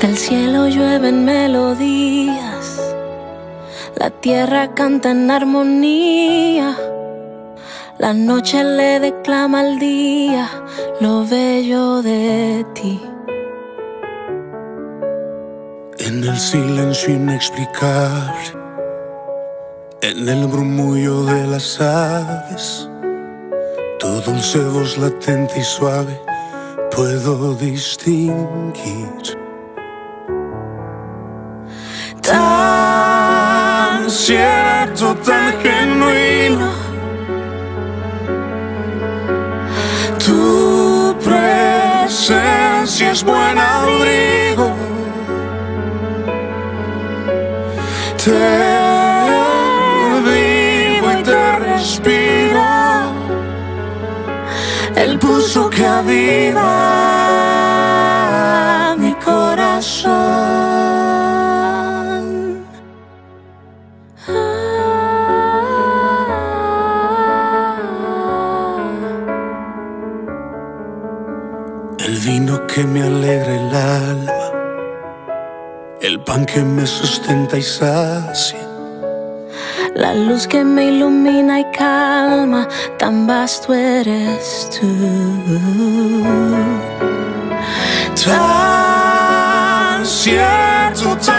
Del cielo llueven melodías, la tierra canta en armonía, la noche le declama al día lo bello de ti. En el silencio inexplicable, en el murmullo de las aves, tu dulce voz latente y suave puedo distinguir. Tan cierto, tan genuino. Tu presencia es buen abrigo. Te vivo y te respiro. El pulso que aviva que me alegra el alma, el pan que me sustenta y sacia. La luz que me ilumina y calma, tan vasto eres tú. Tan cierto, tan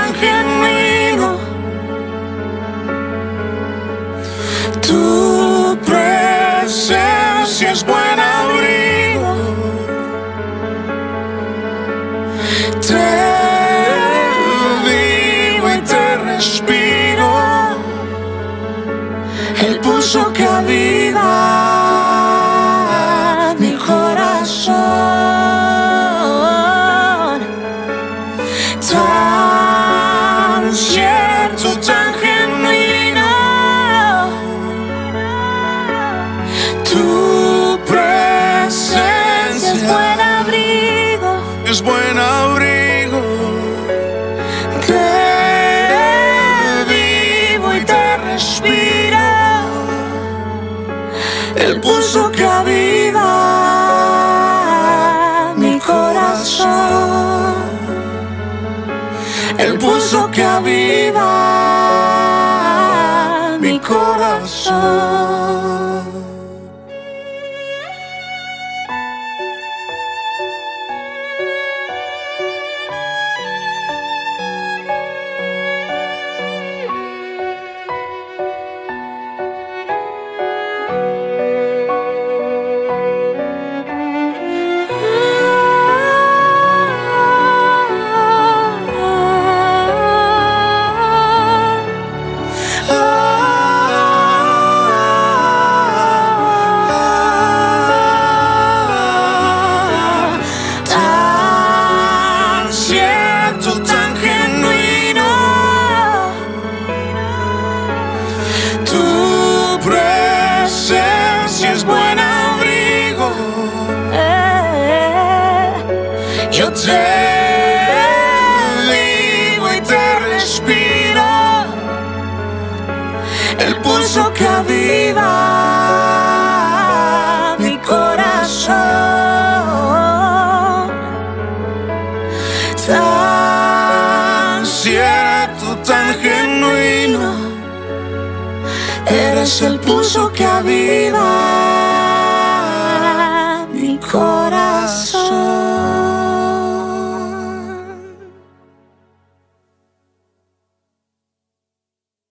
cierto, tan genuino. Tu presencia Es buen abrigo, es buen abrigo. Te vivo y te respiro. El pulso El pulso que aviva mi corazón. Vivo y te respiro. El pulso que aviva mi corazón. Tan cierto, tan genuino. Eres el pulso que aviva